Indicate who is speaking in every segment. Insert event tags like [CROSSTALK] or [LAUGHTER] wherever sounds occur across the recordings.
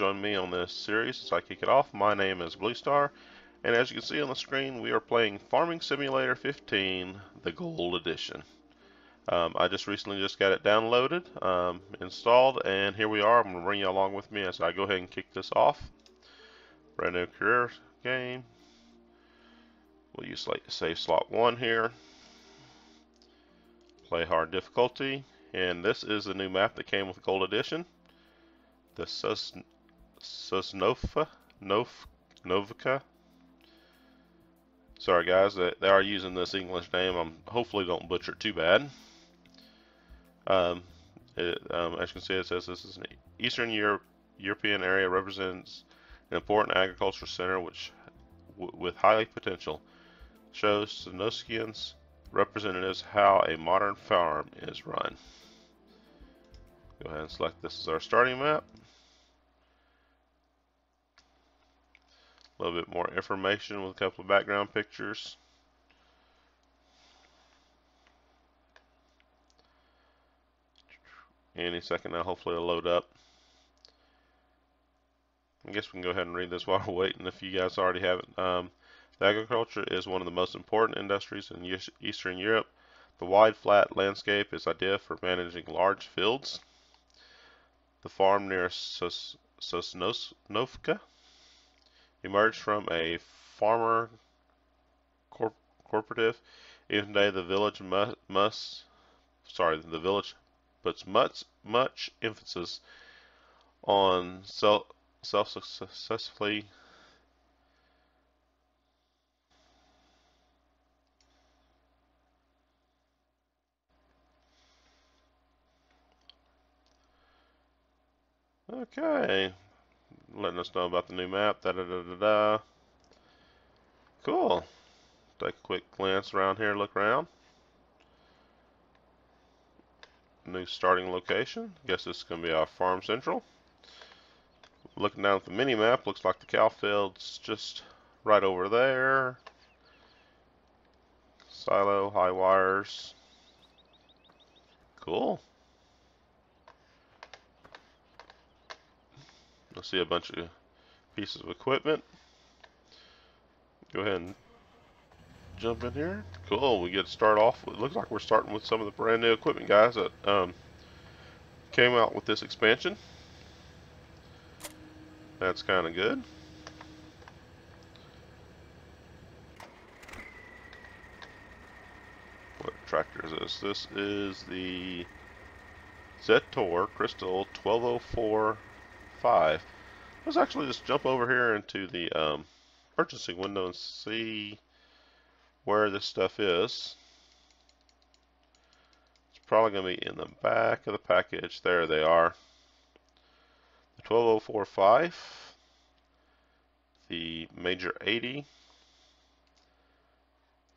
Speaker 1: join me on this series as I kick it off. My name is Blue Star, and as you can see on the screen, we are playing Farming Simulator 15, the Gold Edition. Um, I just recently just got it downloaded, um, installed, and here we are. I'm going to bring you along with me as I go ahead and kick this off. Brand new career game. We'll use like save slot 1 here. Play hard difficulty. And this is the new map that came with Gold Edition. The Sus Susnova Nov Novica. Sorry guys, they, are using this English name. I'm hopefully don't butcher it too bad. Um, it, um, as you can see, it says this is an Eastern Europe, European area represents an important agricultural center which, with high potential, shows Sanoskians representatives how a modern farm is run. Go ahead and select this as our starting map. A little bit more information with a couple of background pictures. Any second now, hopefully it'll load up. I guess we can go ahead and read this [LAUGHS] while we're waiting if you guys already have it. Um, agriculture is one of the most important industries in Eastern Europe. The wide flat landscape is ideal for managing large fields. The farm near Sos Sosnovka emerged from a farmer cooperative. Even today, the village must, must sorry, the village puts much much emphasis on self self-successfully Okay. Letting us know about the new map. Da da da da da. Cool. Take a quick glance around here, look around. New starting location. Guess this is going to be our farm central. Looking down at the mini map, looks like the cow field's just right over there. Silo, high wires. Cool. You'll see a bunch of pieces of equipment. Go ahead and jump in here. Cool, we get to start off. It looks like we're starting with some of the brand new equipment guys that um, came out with this expansion. That's kind of good. What tractor is this? This is the Zetor Crystal 1204 five. Let's actually just jump over here into the um, purchasing window and see where this stuff is. It's probably going to be in the back of the package. There they are. The 12045, the Major 80,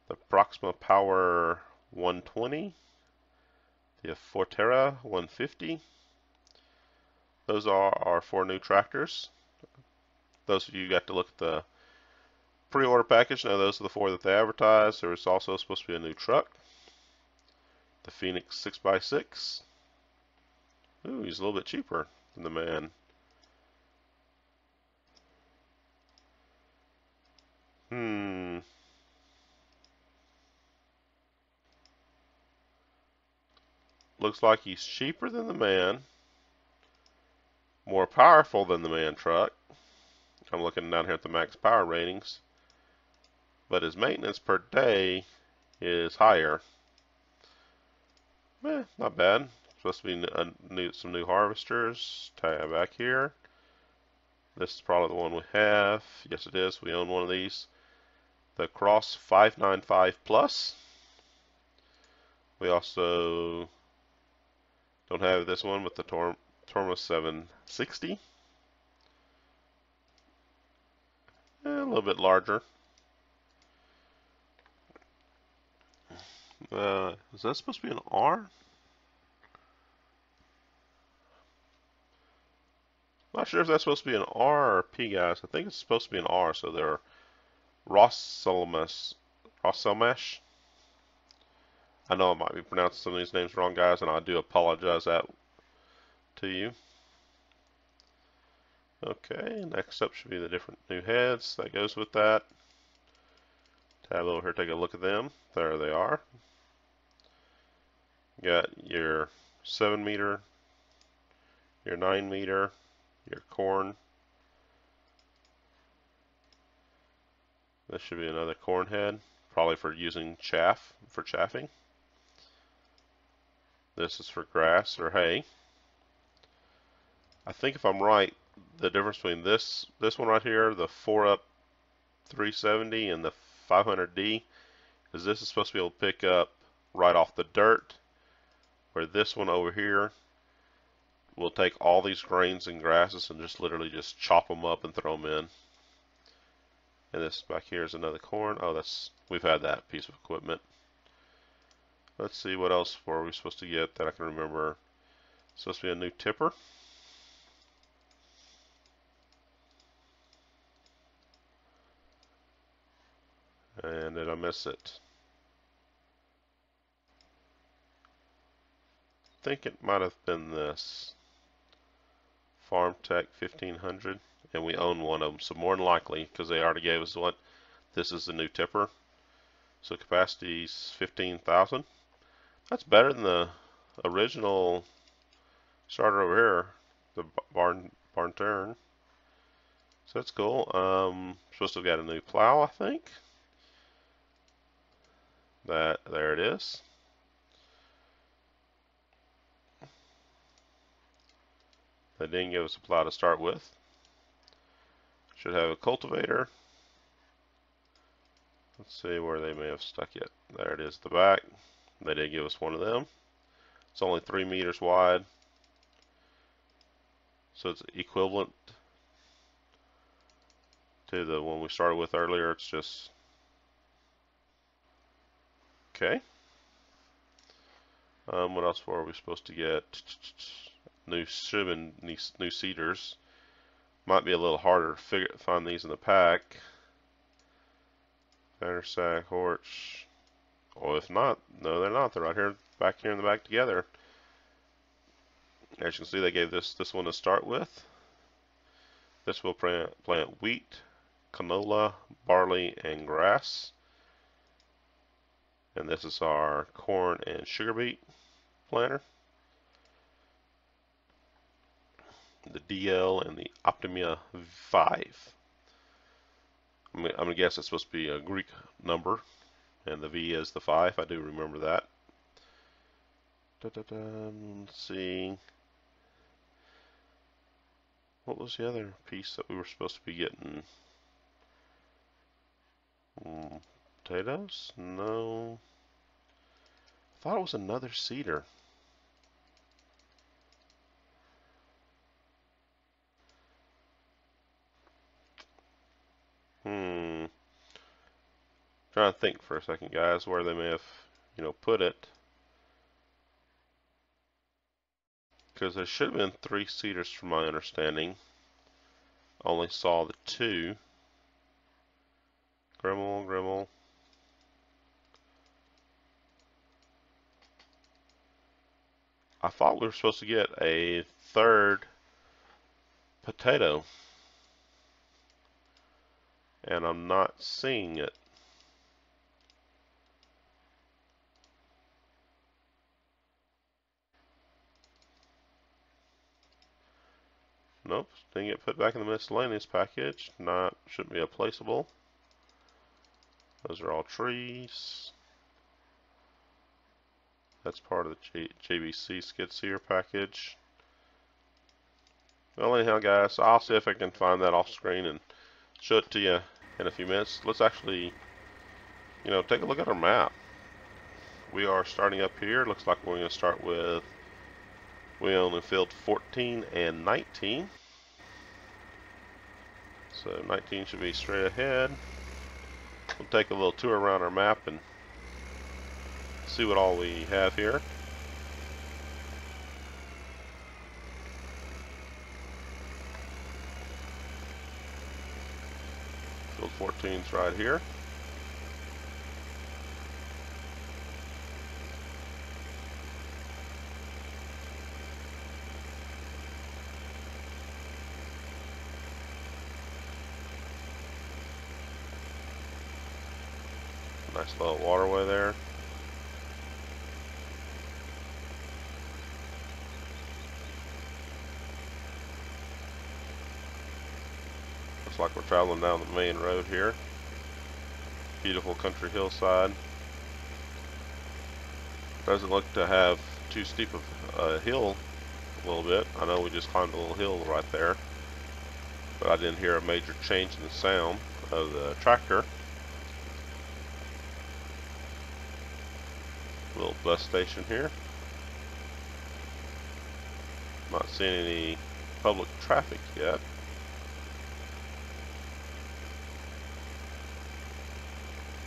Speaker 1: the Proxima Power 120, the Forterra 150, those are our four new tractors. Those of you got to look at the pre-order package know those are the four that they advertised. There is also supposed to be a new truck. The Phoenix 6x6. Ooh, he's a little bit cheaper than the man. Hmm. Looks like he's cheaper than the man more powerful than the man truck. I'm looking down here at the max power ratings. But his maintenance per day is higher. Eh, not bad. Supposed to be a new, some new harvesters. Tie back here. This is probably the one we have. Yes, it is. We own one of these. The Cross 595 Plus. We also don't have this one with the Tor Torum 760. Eh, a little bit larger. Uh, is that supposed to be an R? Not sure if that's supposed to be an R or P, guys. I think it's supposed to be an R, so they're. Rostselmash. I know I might be pronouncing some of these names wrong, guys, and I do apologize that to you. Okay, next up should be the different new heads that goes with that. Tab over here, take a look at them. There they are. You got your 7 meter, your 9 meter, your corn. This should be another corn head, probably for using chaff, for chaffing. This is for grass or hay. I think if I'm right, the difference between this this one right here, the 4 up 370 and the 500D, is this is supposed to be able to pick up right off the dirt, where this one over here will take all these grains and grasses and just literally just chop them up and throw them in. And this back here is another corn. Oh, that's we've had that piece of equipment. Let's see what else were we supposed to get that I can remember. supposed to be a new tipper. And did I miss it? I think it might have been this. Farm Tech 1500 and we own one of them so more than likely because they already gave us one this is the new tipper. So capacity is 15,000 that's better than the original starter over here the barn barn turn so that's cool. Um supposed to have got a new plow I think that there it is. They didn't give us a plow to start with. Should have a cultivator. Let's see where they may have stuck it. There it is, at the back. They did give us one of them. It's only three meters wide. So it's equivalent to the one we started with earlier. It's just Okay. Um, what else were we supposed to get? New shim new seeders. Might be a little harder to figure, find these in the pack. Banner sack, Horsch. Well, if not, no, they're not. They're right here, back here in the back together. As you can see, they gave this this one to start with. This will plant, plant wheat, canola, barley, and grass. And this is our corn and sugar beet planter. The DL and the Optima 5. I'm, going to guess it's supposed to be a Greek number. And the V is the 5. I do remember that. Da -da -da, let's see. What was the other piece that we were supposed to be getting? Mm, potatoes? No. I thought it was another seeder. Hmm. Trying to think for a second, guys, where they may have, you know, put it. Because there should have been three seeders from my understanding. Only saw the two. Grimmel, Grimmel. I thought we were supposed to get a third potato. And I'm not seeing it. Nope, didn't get put back in the miscellaneous package. Not shouldn't be a placeable. Those are all trees. That's part of the J JCB skid steer package. Well, anyhow, guys, I'll see if I can find that off screen and show it to you in a few minutes. Let's actually, you know, take a look at our map. We are starting up here. Looks like we're going to start with we own in field 14 and 19. So 19 should be straight ahead. We'll take a little tour around our map and see what all we have here. Field 14's right here. Nice little waterway there. Looks like we're traveling down the main road here. Beautiful country hillside. Doesn't look to have too steep of a hill a little bit. I know we just climbed a little hill right there. But I didn't hear a major change in the sound of the tractor. Little bus station here. Not seeing any public traffic yet.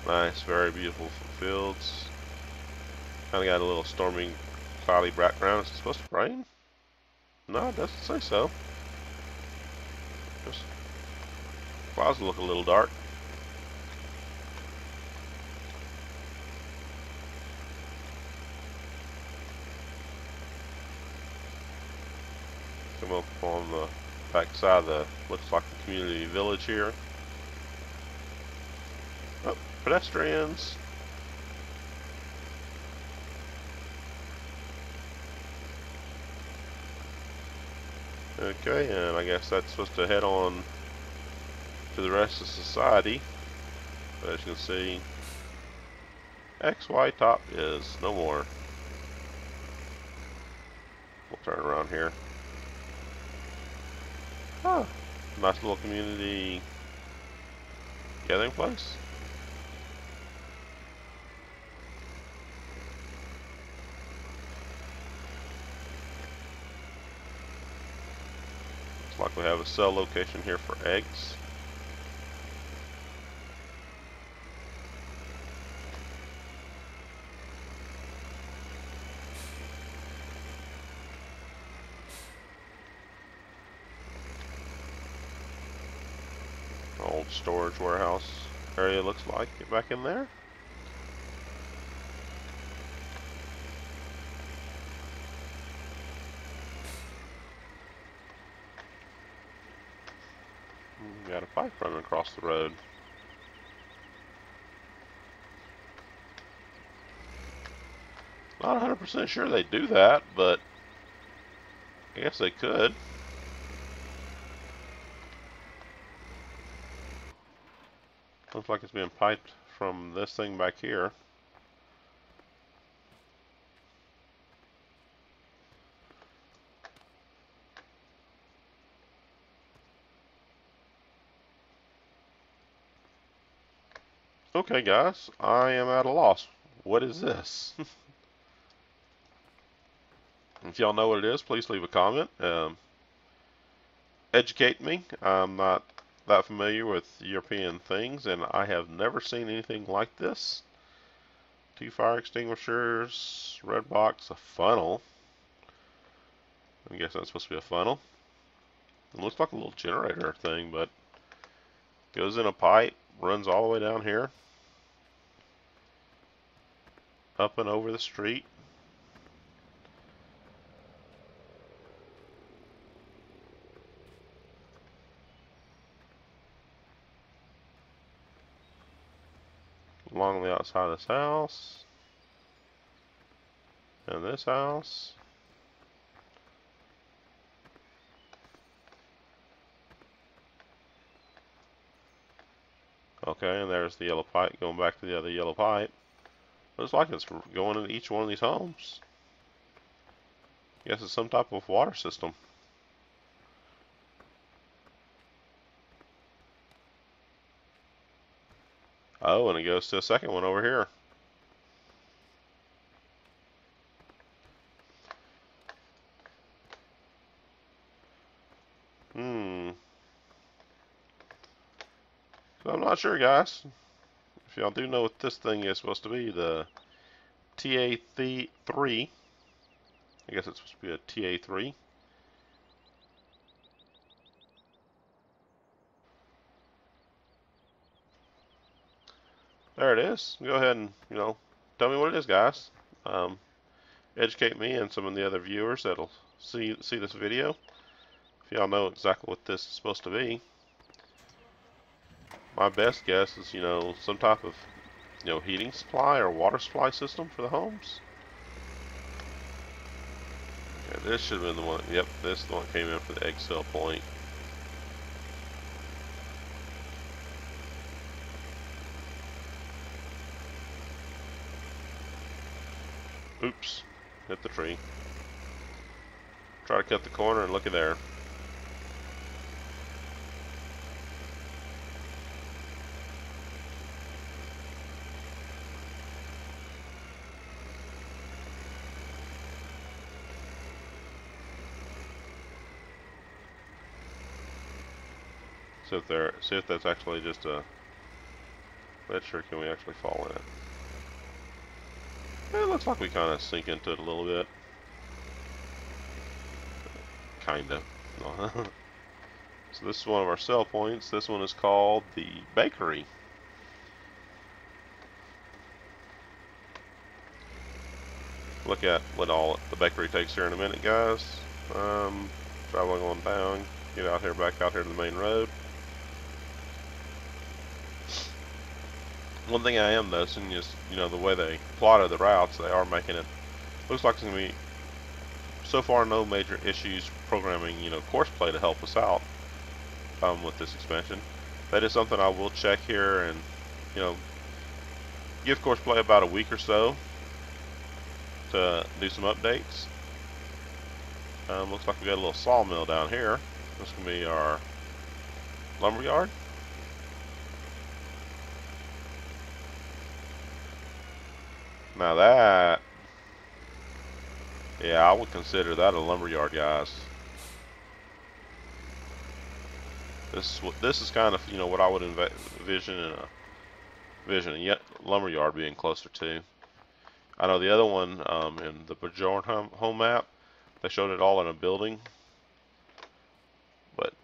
Speaker 1: Nice, very beautiful fields. Kind of got a little stormy, cloudy background. Is it supposed to rain? No, it doesn't say so. Just clouds look a little dark. Come up on the back side of the, looks like the community village here. Pedestrians. Okay, and I guess that's supposed to head on to the rest of society. But as you can see, XY top is no more. We'll turn around here. Ah, nice little community gathering place. Like we have a cell location here for eggs. Old storage warehouse area looks like. Get back in there. Got a pipe running across the road. Not 100% sure they do that, but I guess they could. Looks like it's being piped from this thing back here. Okay guys, I am at a loss. What is this? [LAUGHS] if y'all know what it is, please leave a comment. Um, educate me. I'm not that familiar with European things and I have never seen anything like this. Two fire extinguishers, red box, a funnel. I guess that's supposed to be a funnel. It looks like a little generator thing, but goes in a pipe, runs all the way down here. Up and over the street. Along the outside of this house. And this house. Okay, and there's the yellow pipe going back to the other yellow pipe. Looks like it's going into each one of these homes. Guess it's some type of water system. Oh, and it goes to a second one over here. Hmm. So I'm not sure, guys if y'all do know what this thing is supposed to be, the TA3, I guess it's supposed to be a TA3. There it is. Go ahead and, you know, tell me what it is, guys. Um, educate me and some of the other viewers that'll see see this video. If y'all know exactly what this is supposed to be my best guess is, you know, some type of you know, heating supply or water supply system for the homes. Yeah, this should have been the one. Yep, this one came in for the egg cell point. Oops, hit the tree. Try to cut the corner and look at there. See if there, see if that's actually just a ledge or can we actually fall in it? It looks like we kind of sink into it a little bit. Kinda. [LAUGHS] so this is one of our sell points. This one is called the bakery. Look at what all the bakery takes here in a minute, guys. Um, traveling on down, get out here, back out here to the main road. One thing I am noticing is, you know, the way they plotted the routes, they are making it, looks like it's going to be, so far no major issues programming, you know, courseplay to help us out um, with this expansion. That is something I will check here and, you know, give courseplay about a week or so to do some updates. Um, looks like we got a little sawmill down here. This can be our lumberyard. Now that, yeah, I would consider that a lumberyard, guys. This is what this is kind of you know what I would envision in a vision yet lumberyard being closer to. I know the other one um, in the Bjornholm, home map, they showed it all in a building. But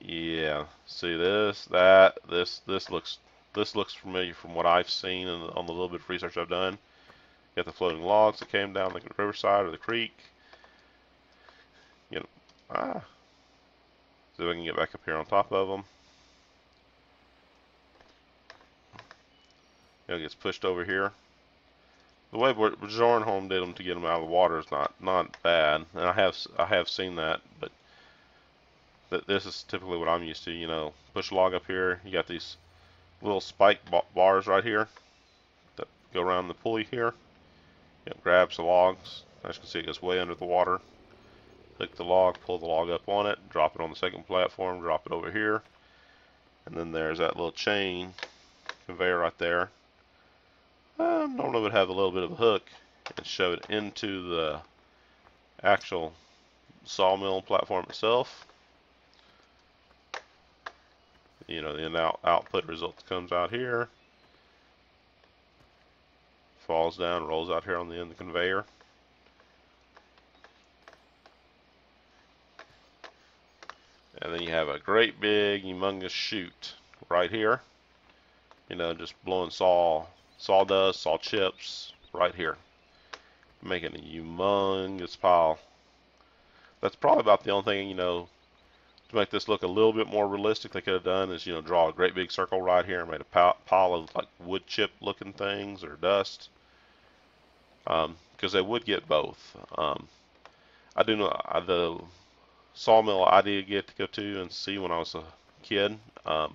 Speaker 1: yeah, see this, that, this, this looks this looks familiar from what I've seen and on the little bit of research I've done. Got the floating logs that came down the riverside or the creek. You know, ah. If I can get back up here on top of them. You know, gets pushed over here. The way Bjornholm did them to get them out of the water is not not bad, and I have I have seen that, but th this is typically what I'm used to. You know, push a log up here. You got these little spike bars right here that go around the pulley here. Yep, grabs the logs. As you can see, it goes way under the water. Click the log, pull the log up on it, drop it on the second platform, drop it over here. And then there's that little chain conveyor right there. Normally would have a little bit of a hook and shove it into the actual sawmill platform itself. You know, the out output result comes out here falls down, rolls out here on the end of the conveyor. And then you have a great big humongous chute right here. You know, just blowing saw sawdust, saw chips right here. Making a humongous pile. That's probably about the only thing, you know, to make this look a little bit more realistic they could have done is, you know, draw a great big circle right here and made a pile of like wood chip looking things or dust because um, they would get both. Um, I do know uh, the sawmill I did get to go to and see when I was a kid. Um,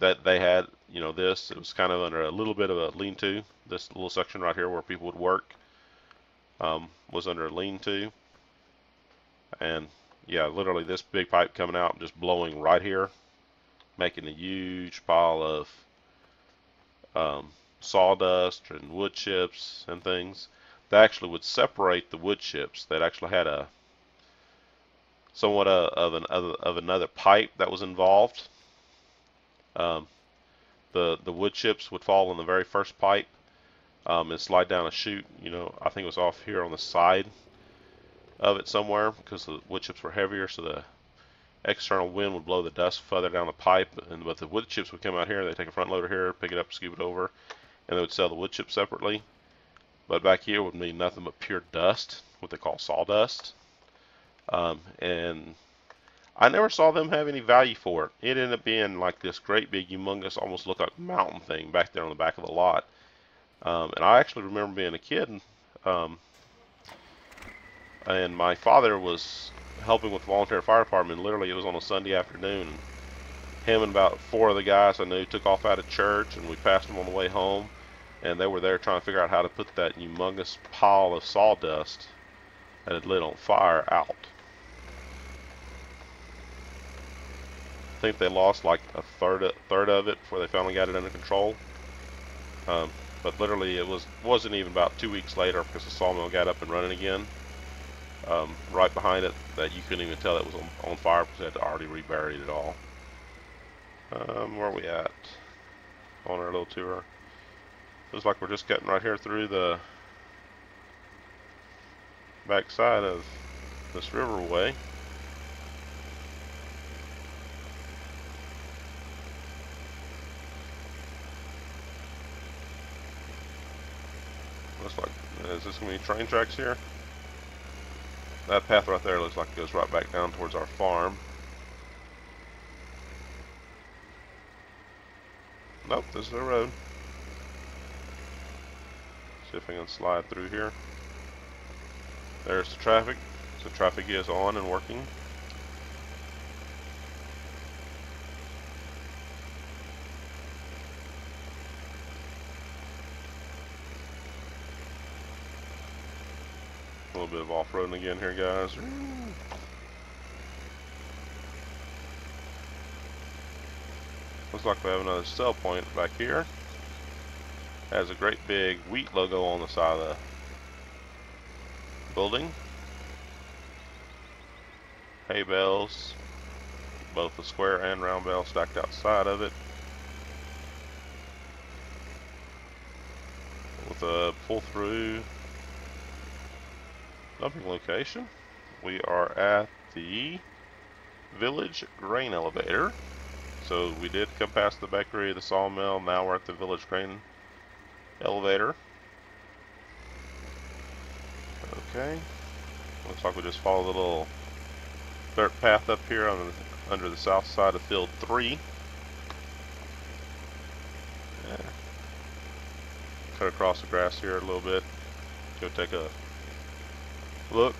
Speaker 1: that they had, you know, this. It was kind of under a little bit of a lean-to. This little section right here where people would work um, was under a lean-to, and yeah, literally this big pipe coming out just blowing right here, making a huge pile of um, sawdust and wood chips and things. That actually would separate the wood chips. That actually had a somewhat a, of an of, of another pipe that was involved. Um, the the wood chips would fall in the very first pipe um, and slide down a chute you know I think it was off here on the side of it somewhere because the wood chips were heavier so the external wind would blow the dust further down the pipe and but the wood chips would come out here they take a front loader here pick it up scoop it over and they would sell the wood chips separately. But back here would mean nothing but pure dust, what they call sawdust. Um, and I never saw them have any value for it. It ended up being like this great big, humongous, almost looked like mountain thing back there on the back of the lot. Um, and I actually remember being a kid, um, and my father was helping with the volunteer fire department. Literally, it was on a Sunday afternoon. Him and about four of the guys I knew took off out of church, and we passed them on the way home. And they were there trying to figure out how to put that humongous pile of sawdust that had lit on fire out. I think they lost like a third third of it before they finally got it under control. Um, but literally, it was wasn't even about two weeks later because the sawmill got up and running again. Um, right behind it, that you couldn't even tell it was on, on fire because they had already reburied it all. Um, where are we at on our little tour? Looks like we're just getting right here through the back side of this riverway. Looks like, is this going to be train tracks here? That path right there looks like it goes right back down towards our farm. Nope, this is the road. See if I can slide through here. There's the traffic. So traffic is on and working. Bit of off-roading again here, guys. Looks like we have another sell point back here. Has a great big wheat logo on the side of the building. Hay bales, both the square and round bale stacked outside of it. With a pull-through dumping location. We are at the Village Grain Elevator. So we did come past the bakery, the sawmill, now we're at the Village Grain Elevator. Okay. Looks like we just follow the little dirt path up here on the, under the south side of field 3. Yeah. Cut across the grass here a little bit. Go take a look.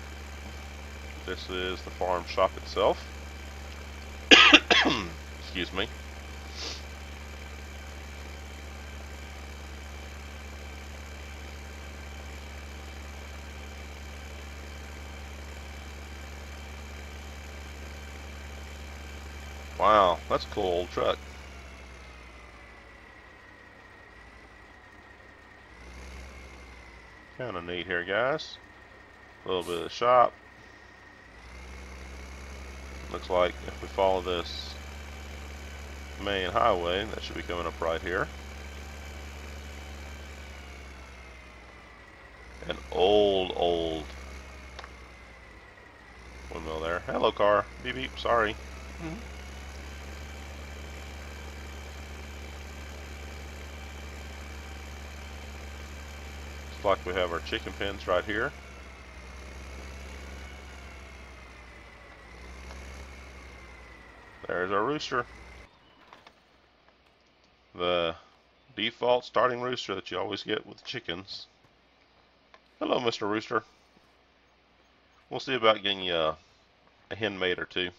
Speaker 1: This is the farm shop itself. [COUGHS] Excuse me. Wow, that's a cool old truck. Kind of neat here, guys. A little bit of the shop. Looks like if we follow this main highway, that should be coming up right here. An old, old windmill there. Hello, car. Beep beep. Sorry. Mm -hmm. like we have our chicken pens right here. There's our rooster. The default starting rooster that you always get with chickens. Hello, Mr. Rooster. We'll see about getting you a, a hen mate or two.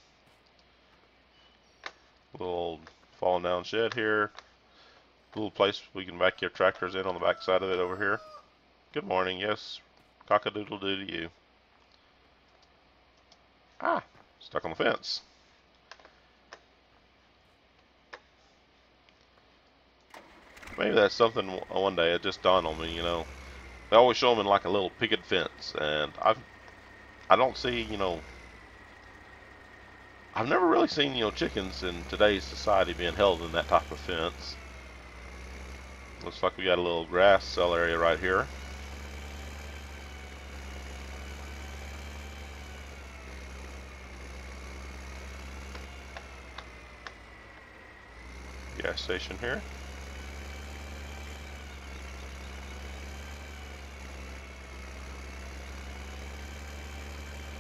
Speaker 1: Little falling down shed here. Little place we can back your tractors in on the back side of it over here. Good morning, yes. Cock-a-doodle-doo to you. Ah, stuck on the fence. Maybe that's something uh, one day it just dawned on me, you know. They always show them in like a little picket fence, and I've, I don't see, you know, I've never really seen, you know, chickens in today's society being held in that type of fence. Looks like we got a little grass cell area right here. gas station here.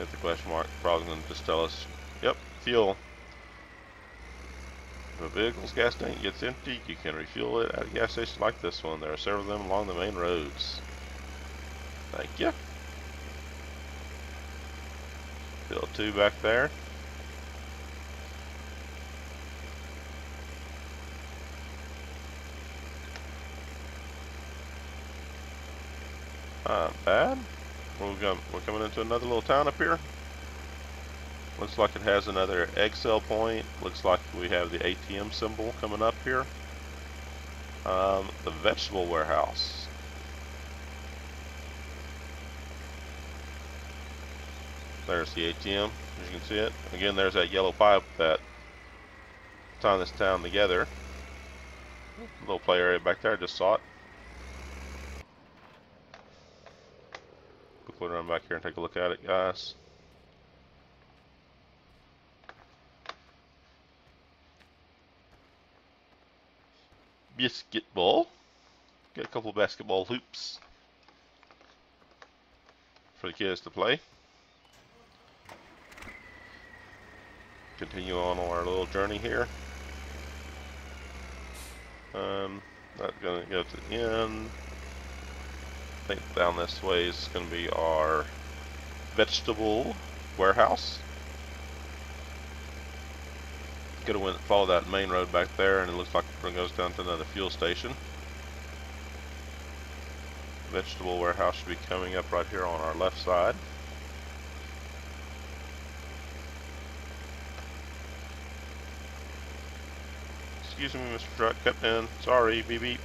Speaker 1: Hit the question mark, probably going to just tell us Yep, fuel. If a vehicle's gas tank gets empty, you can refuel it at a gas station like this one. There are several of them along the main roads. Thank you. Fill two back there. Not bad. We're, we're coming into another little town up here. Looks like it has another egg cell point. Looks like we have the ATM symbol coming up here. Um, the vegetable warehouse. There's the ATM, as you can see it. Again, there's that yellow pipe that tying this town together. Little play area back there, I just saw it. Run back here and take a look at it, guys. basketball. Get a couple of basketball hoops for the kids to play. Continue on our little journey here. Um, not to go to the end. I think down this way is going to be our vegetable warehouse. Could have went follow that main road back there, and it looks like it goes down to another fuel station. Vegetable warehouse should be coming up right here on our left side. Excuse me, Mr. Truck Captain. Sorry, beep beep.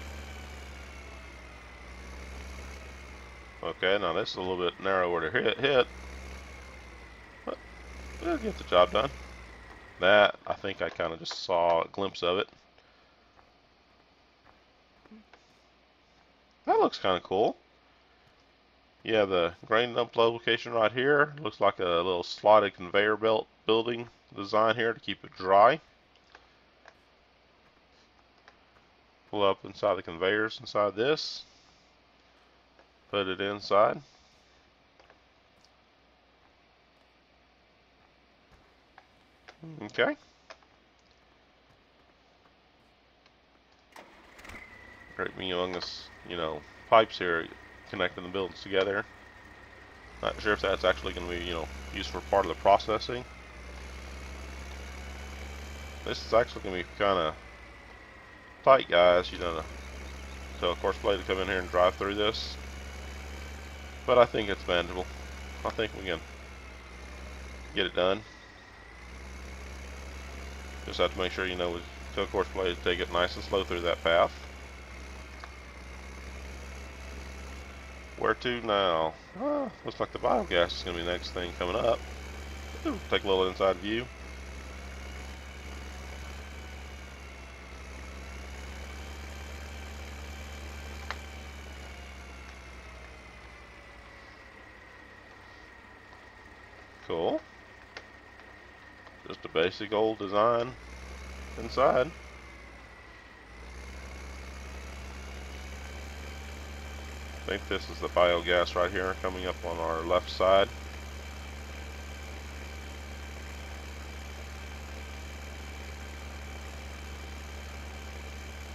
Speaker 1: Okay, now this is a little bit narrower to hit, hit. but we'll get the job done. That, I think I kind of just saw a glimpse of it. That looks kind of cool. Yeah, the grain dump location right here. Looks like a little slotted conveyor belt building design here to keep it dry. Pull up inside the conveyors inside this. Put it inside. Okay. Great being among us, you know, pipes here connecting the buildings together. Not sure if that's actually going to be, you know, used for part of the processing. This is actually going to be kind of tight, guys. You know, so of course, play to come in here and drive through this. But I think it's manageable. I think we can get it done. Just have to make sure you know with tail course play to take it nice and slow through that path. Where to now? Ah, looks like the biogas is going to be the next thing coming up. Ooh, take a little inside view. Cool. Just a basic old design inside. I think this is the biogas right here coming up on our left side.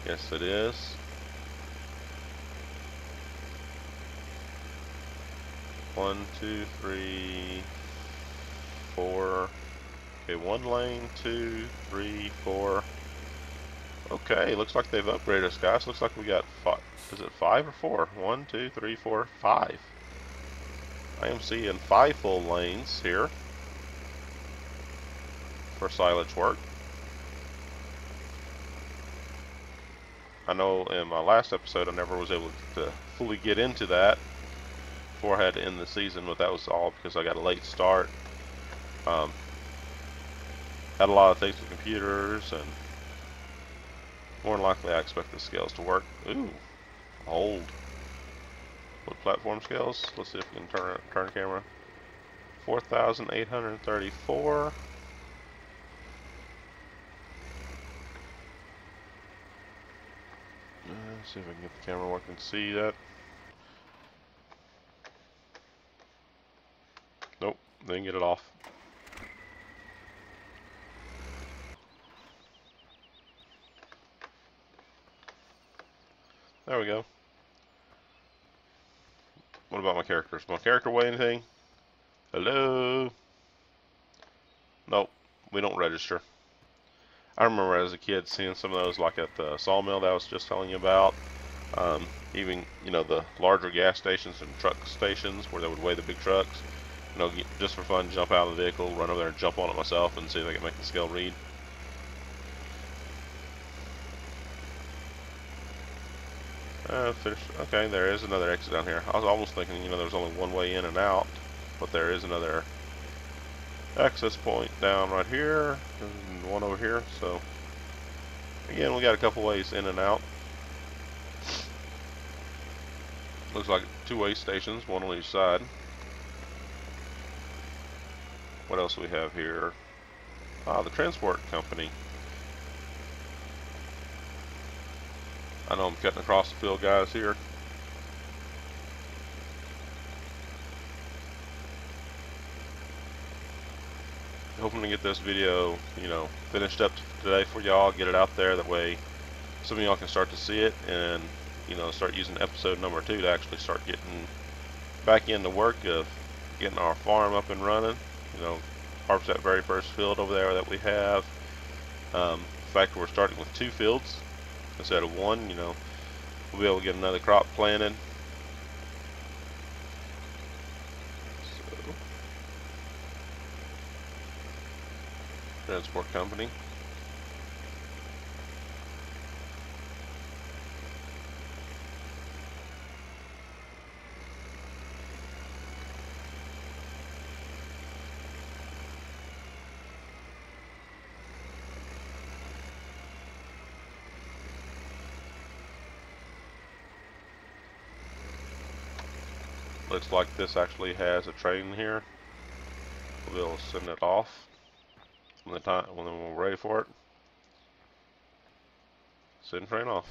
Speaker 1: Yes, it is. One, two, three, four, Okay, one lane, two, three, four. Okay, looks like they've upgraded us, guys. Looks like we got five. Is it five or four? One, two, three, four, five. I am seeing five full lanes here for silage work. I know in my last episode I never was able to fully get into that before I had to end the season, but that was all because I got a late start. Um, had a lot of things with computers and more than likely I expect the scales to work. Ooh, old. What platform scales? Let's see if we can turn turn camera. 4,834. Let's uh, see if I can get the camera working to see that. Nope, didn't get it off. There we go. What about my characters? My character weigh anything? Hello? Nope, we don't register. I remember as a kid seeing some of those like at the sawmill that I was just telling you about. Um, even, you know, the larger gas stations and truck stations where they would weigh the big trucks. You know, just for fun, jump out of the vehicle, run over there and jump on it myself and see if I can make the scale read. Uh. Okay, there is another exit down here. I was almost thinking, you know, there's only one way in and out, but there is another access point down right here, and one over here. So, again, we got a couple ways in and out. Looks like two-way stations, one on each side. What else we have here? Ah, the transport company. I know I'm cutting across the field, guys, here. Hoping to get this video, you know, finished up today for y'all, get it out there, that way some of y'all can start to see it, and, you know, start using episode number two to actually start getting back into work of getting our farm up and running, you know, harvest that very first field over there that we have. Um, in fact, we're starting with two fields, instead of one, you know, we'll be able to get another crop planted. So, transport company. Looks like this actually has a train here. We'll send it off when the time when we're ready for it. Send train off.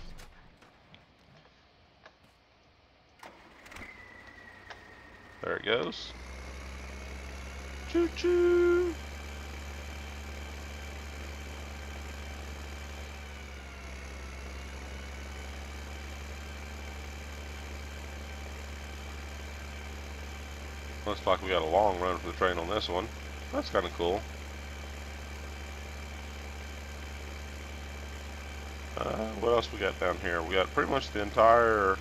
Speaker 1: There it goes. Choo choo. Looks like we got a long run for the train on this one. That's kind of cool. Uh, what else we got down here? We got pretty much the entire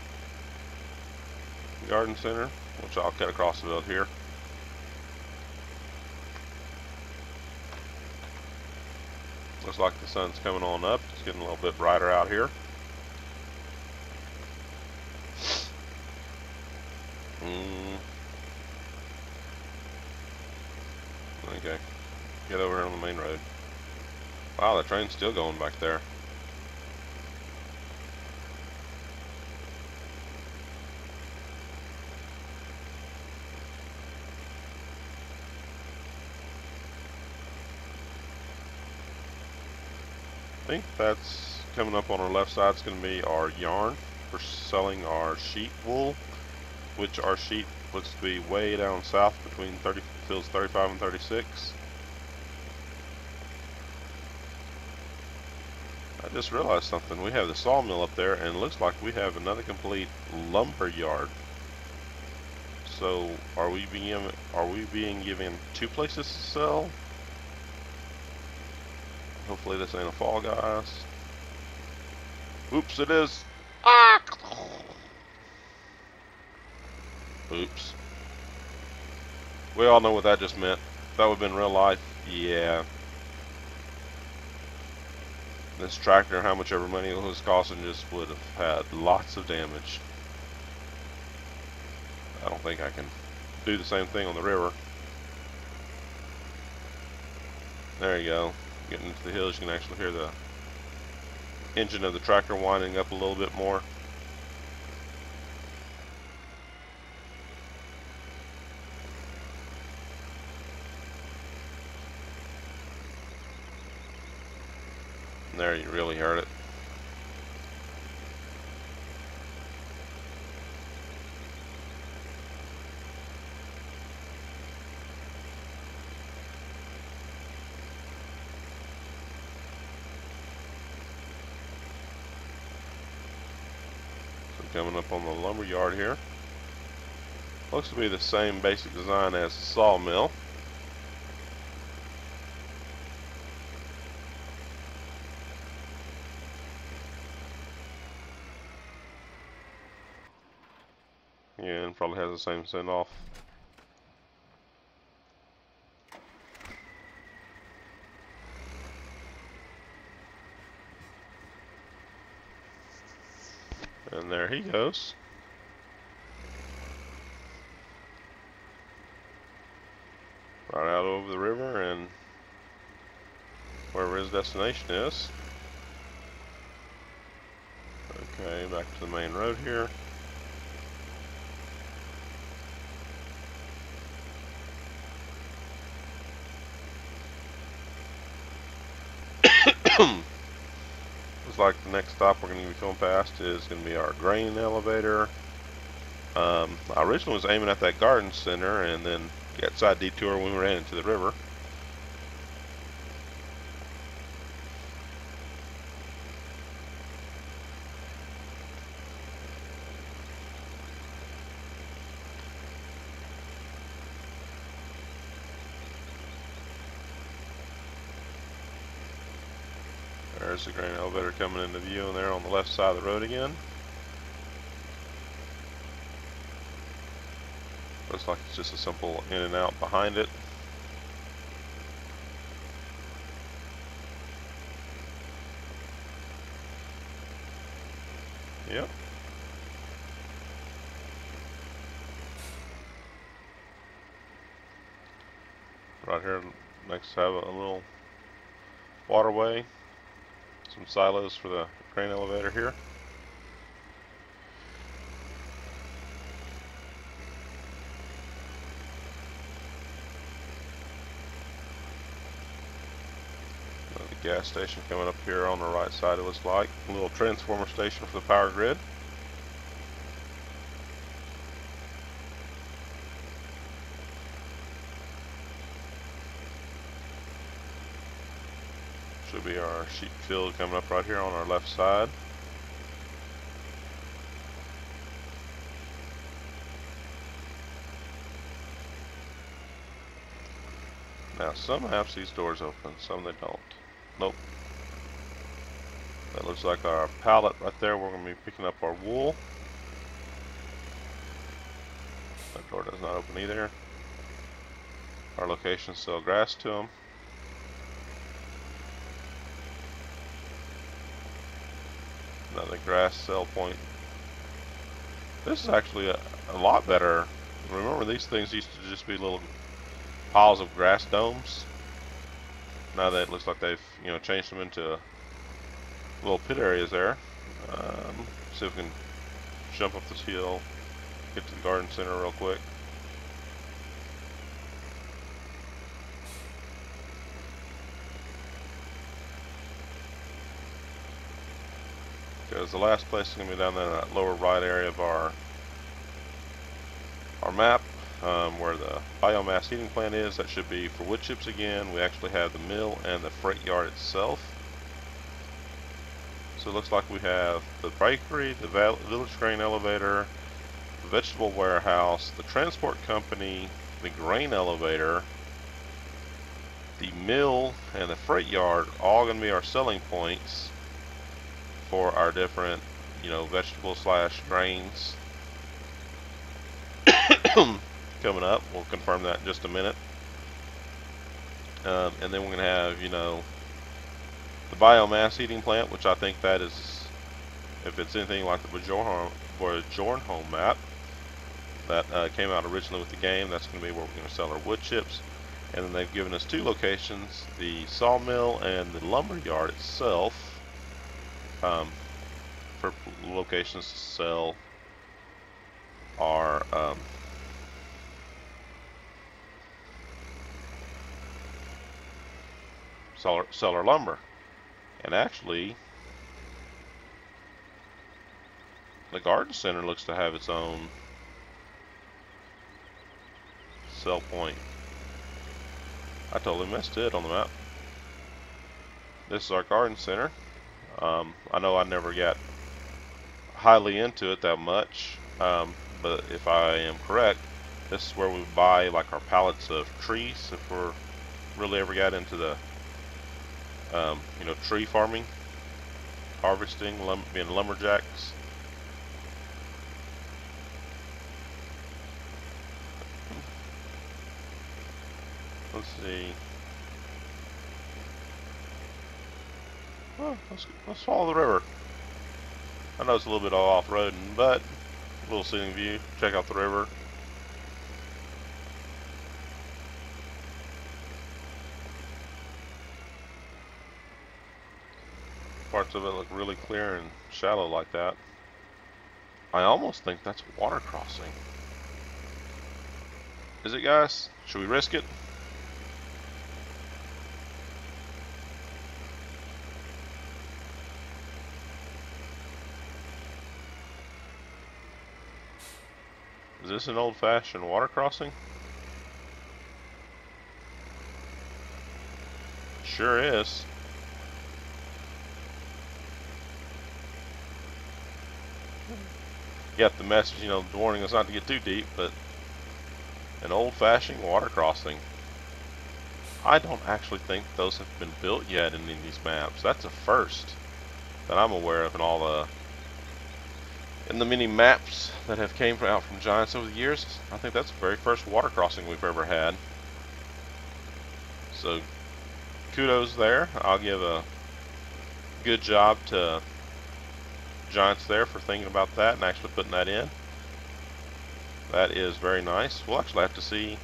Speaker 1: garden center, which I'll cut across the field here. Looks like the sun's coming on up. It's getting a little bit brighter out here. Mm. Okay. Get over here on the main road. Wow, the train's still going back there. I think that's coming up on our left side is going to be our yarn for selling our sheep wool, which our sheep looks to be way down south between 30 fields 35 and 36. Just realized something. We have the sawmill up there, and it looks like we have another complete lumber yard. So, are we being are we being given two places to sell? Hopefully, this ain't a fall, guys. Oops, it is. Ah! Oops. We all know what that just meant. that would have been real life, yeah. This tractor, how much ever money it was costing, just would have had lots of damage. I don't think I can do the same thing on the river. There you go. Getting into the hills, you can actually hear the engine of the tractor winding up a little bit more. There, you really heard it. coming up on the lumber yard here. Looks to be the same basic design as the sawmill. Yeah, and probably has the same send off. And there he goes. Right out over the river and wherever his destination is. Okay, back to the main road here. Looks like the next stop we're going to be going past is going to be our grain elevator. Um, I originally was aiming at that garden center and then got side detour when we ran into the river. The grain elevator coming into view and there on the left side of the road again. Looks like it's just a simple in and out behind it. Yep. Right here next to have a little waterway some silos for the grain elevator here. The gas station coming up here on the right side it looks like. A little transformer station for the power grid. Should be our sheep field coming up right here on our left side. Now some maps these doors open, some they don't. Nope. That looks like our pallet right there. We're going to be picking up our wool. That door does not open either. Our location sell grass to them. Another grass cell point. This is actually a, a lot better. Remember these things used to just be little piles of grass domes. Now that it looks like they've you know changed them into little pit areas there. Um, see if we can jump up this hill, get to the garden center real quick. Because the last place is going to be down there in that lower right area of our our map um, where the biomass heating plant is. That should be for wood chips again. We actually have the mill and the freight yard itself. So it looks like we have the bakery, the village grain elevator, the vegetable warehouse, the transport company, the grain elevator, the mill, and the freight yard all going to be our selling points for our different, you know, vegetable slash grains [COUGHS] coming up. We'll confirm that in just a minute. Um, and then we're going to have, you know, the biomass heating plant, which I think that is, if it's anything like the Bjornholm map that uh, came out originally with the game, that's going to be where we're going to sell our wood chips. And then they've given us two locations, the sawmill and the lumber yard itself um, for locations to sell are um, seller, seller lumber. And actually, the garden center looks to have its own sell point. I totally missed it on the map. This is our garden center. Um, I know I never got highly into it that much, um, but if I am correct, this is where we buy like our pallets of trees if we're really ever got into the um, you know tree farming, harvesting, lum being lumberjacks. Let's see. Let's, let's follow the river. I know it's a little bit off-roading, but a little scenic view. Check out the river. Parts of it look really clear and shallow like that. I almost think that's water crossing. Is it, guys? Should we risk it? Is this an old-fashioned water crossing? Sure is. Got the message, you know, warning us not to get too deep, but an old-fashioned water crossing. I don't actually think those have been built yet in these maps. That's a first that I'm aware of in all the in the many maps that have came from, out from Giants over the years, I think that's the very first water crossing we've ever had. So, kudos there. I'll give a good job to Giants there for thinking about that and actually putting that in. That is very nice. We'll actually have to see,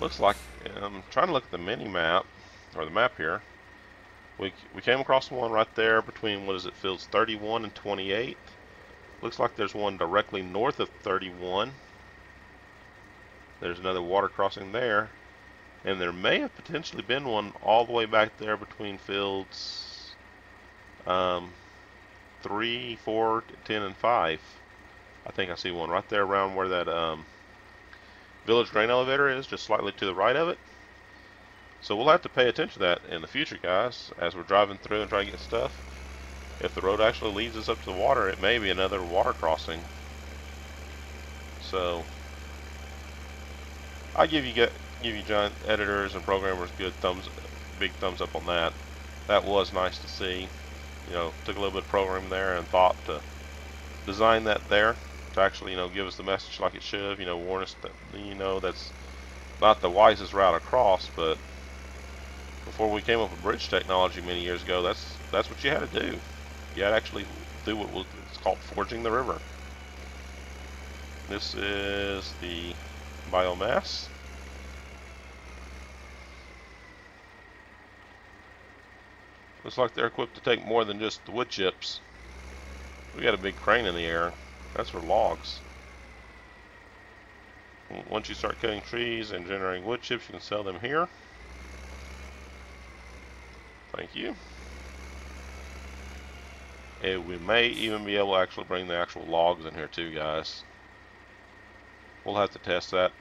Speaker 1: looks like, I'm trying to look at the mini map, or the map here. We, we came across one right there between, what is it, fields 31 and 28. Looks like there's one directly north of 31. There's another water crossing there. And there may have potentially been one all the way back there between fields um, 3, 4, 10, and 5. I think I see one right there around where that um, village grain elevator is, just slightly to the right of it. So we'll have to pay attention to that in the future, guys, as we're driving through and trying to get stuff. If the road actually leads us up to the water, it may be another water crossing. So, I give you give you giant editors and programmers good thumbs, big thumbs up on that. That was nice to see. You know, took a little bit of programming there and thought to design that there to actually, you know, give us the message like it should. You know, warn us that you know that's not the wisest route across, but before we came up with bridge technology many years ago, that's that's what you had to do had actually do what it's called forging the river. This is the biomass. Looks like they're equipped to take more than just the wood chips. We got a big crane in the air. That's for logs. Once you start cutting trees and generating wood chips, you can sell them here. Thank you. We may even be able to actually bring the actual logs in here too, guys. We'll have to test that.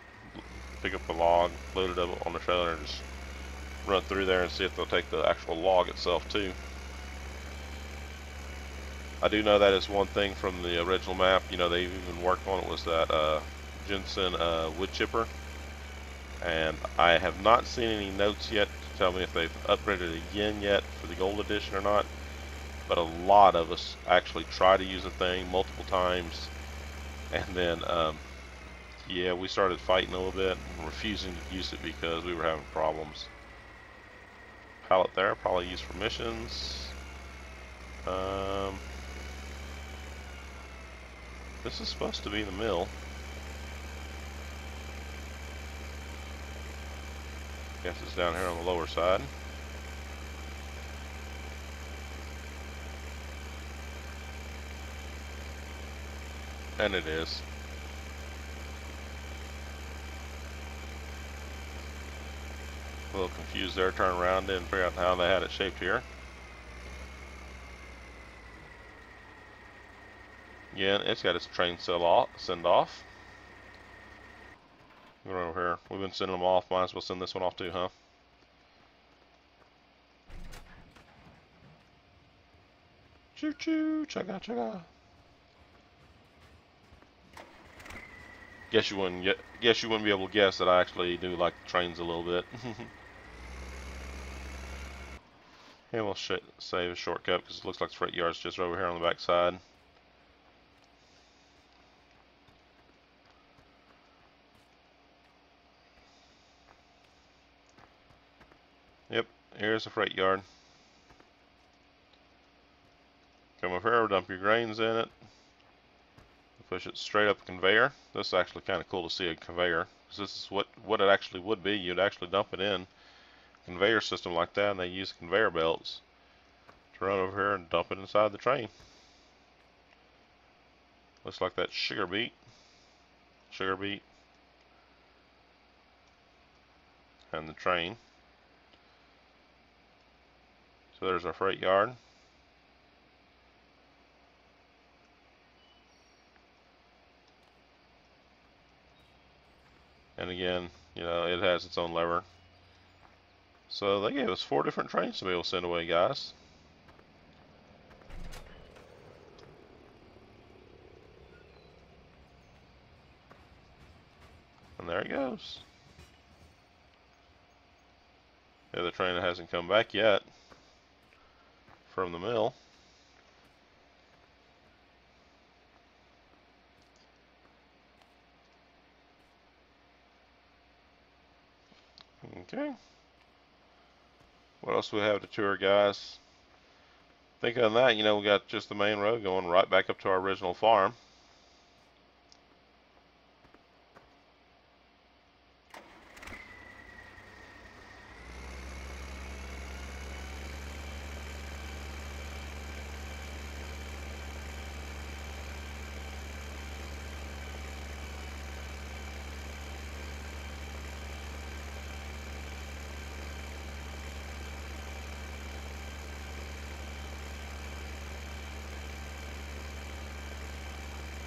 Speaker 1: Pick up the log, load it up on the trailer, and just run through there and see if they'll take the actual log itself too. I do know that is one thing from the original map. You know, they even worked on it was that uh, Jensen uh, wood chipper. And I have not seen any notes yet to tell me if they've upgraded again yet for the gold edition or not but a lot of us actually try to use the thing multiple times. And then um, yeah we started fighting a little bit and refusing to use it because we were having problems. Pallet there probably used for missions. Um, this is supposed to be the mill guess it's down here on the lower side And it is. A little confused there, turn around, didn't figure out how they had it shaped here. Yeah, it's got its train sell off, send off. Go over here. We've been sending them off. Might as well send this one off too, huh? Choo choo, chugga chugga. Guess you wouldn't guess you wouldn't be able to guess that I actually do like trains a little bit. [LAUGHS] and we'll save a shortcut because it looks like the freight yard's just over here on the back side. Yep, here's the freight yard. Come over here, dump your grains in it. Push it straight up the conveyor. This is actually kind of cool to see a conveyor. This is what, what it actually would be. You'd actually dump it in conveyor system like that and they use conveyor belts to run over here and dump it inside the train. Looks like that sugar beet. Sugar beet. And the train. So there's our freight yard. And again, you know, it has its own lever. So they gave us four different trains to be able to send away, guys. And there it goes. Yeah, the train hasn't come back yet from the mill. Okay. What else do we have to tour, guys? Think on that, you know, we got just the main road going right back up to our original farm.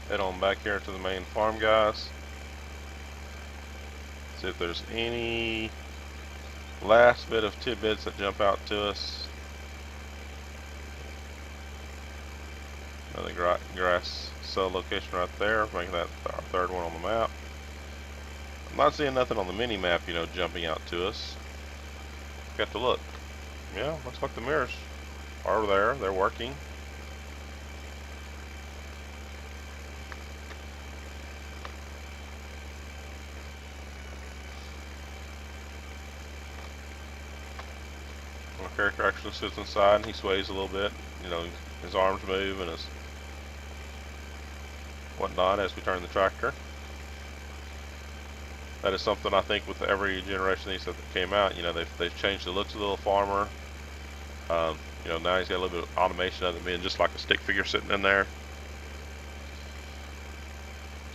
Speaker 1: head on back here to the main farm guys. See if there's any last bit of tidbits that jump out to us. Another gra grass cell location right there making that our third one on the map. I'm not seeing nothing on the mini map you know jumping out to us. Got to look. Yeah looks like the mirrors are there they're working character actually sits inside and he sways a little bit. You know, his arms move and his whatnot as we turn the tractor. That is something I think with every generation these that came out, you know, they've, they've changed the looks the little farmer. Um, you know, now he's got a little bit of automation of it being just like a stick figure sitting in there.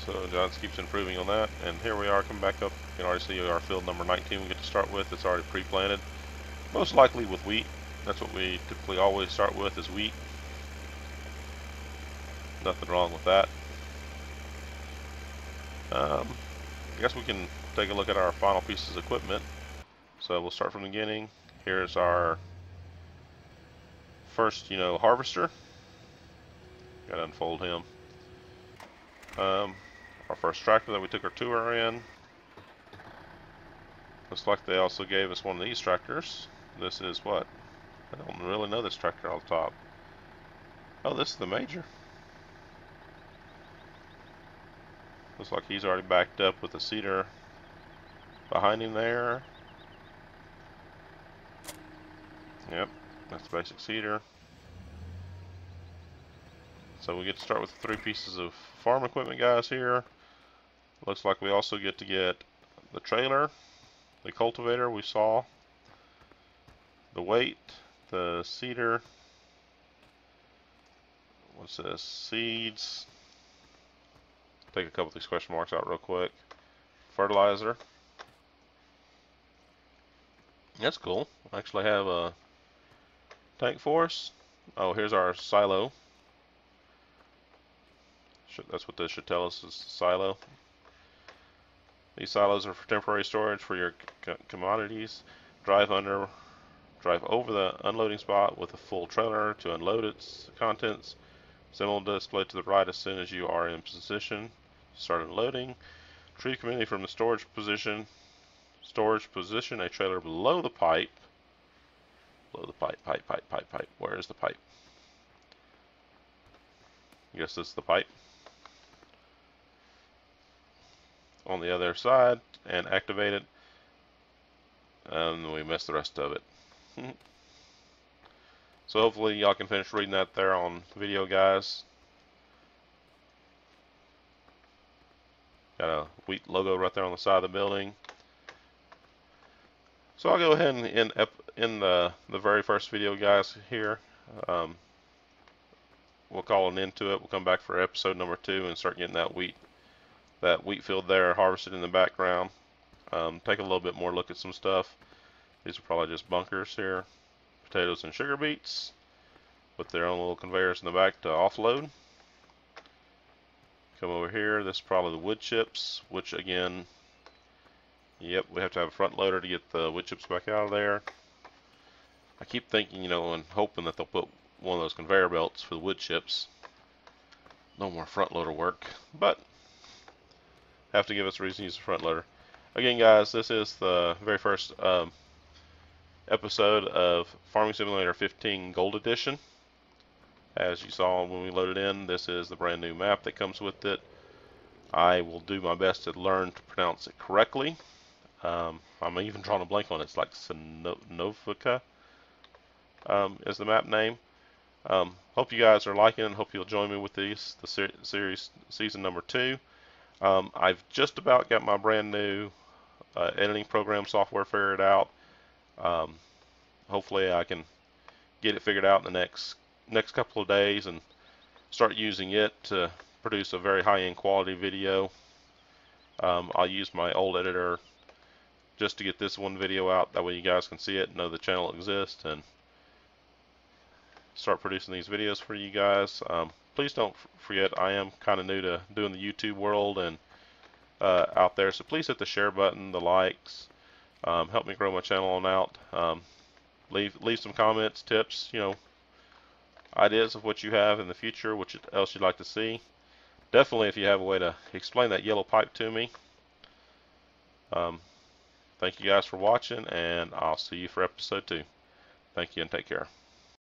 Speaker 1: So Giants keeps improving on that. And here we are, come back up. You can already see our field number 19 we get to start with. It's already pre-planted. Most likely with wheat. That's what we typically always start with is wheat. Nothing wrong with that. Um, I guess we can take a look at our final pieces of equipment. So we'll start from the beginning. Here's our first, you know, harvester. Got to unfold him. Um, our first tractor that we took our tour in. Looks like they also gave us one of these tractors. This is what? I don't really know this tractor on top. Oh, this is the major. Looks like he's already backed up with the seeder behind him there. Yep, that's basic seeder. So we get to start with three pieces of farm equipment guys here. Looks like we also get to get the trailer, the cultivator we saw the weight, the seeder, what's this, seeds, take a couple of these question marks out real quick, fertilizer, that's cool, I actually have a tank for us, oh here's our silo, that's what this should tell us is silo. These silos are for temporary storage for your commodities. Drive under Drive over the unloading spot with a full trailer to unload its contents. Symbol display to the right as soon as you are in position. Start unloading. Retrieve community from the storage position. Storage position a trailer below the pipe. Below the pipe, pipe, pipe, pipe, pipe. Where is the pipe? I guess this is the pipe. On the other side and activate it. And we missed the rest of it. [LAUGHS] so hopefully y'all can finish reading that there on video guys. Got a wheat logo right there on the side of the building. So I'll go ahead and in, in the, the very first video guys here. Um, we'll call an end to it. We'll come back for episode number two and start getting that wheat that wheat field there harvested in the background. Um, take a little bit more look at some stuff. These are probably just bunkers here. Potatoes and sugar beets with their own little conveyors in the back to offload. Come over here, this is probably the wood chips, which again, yep, we have to have a front loader to get the wood chips back out of there. I keep thinking, you know, and hoping that they'll put one of those conveyor belts for the wood chips. No more front loader work, but have to give us a reason to use the front loader. Again, guys, this is the very first um, episode of Farming Simulator 15 Gold Edition. As you saw when we loaded in, this is the brand new map that comes with it. I will do my best to learn to pronounce it correctly. Um, I'm even drawing a blank on it. It's like Sanovica um, is the map name. Um, hope you guys are liking it. Hope you'll join me with these, the ser series season number two. Um, I've just about got my brand new uh, editing program software figured out. Um, hopefully, I can get it figured out in the next next couple of days and start using it to produce a very high-end quality video. Um, I'll use my old editor just to get this one video out. That way, you guys can see it, know the channel exists, and start producing these videos for you guys. Um, please don't forget, I am kind of new to doing the YouTube world and uh, out there, so please hit the share button, the likes, um, help me grow my channel on out. Um, leave leave some comments, tips, you know, ideas of what you have in the future, what else you'd like to see. Definitely, if you have a way to explain that yellow pipe to me. Um, thank you guys for watching, and I'll see you for episode two. Thank you and take care.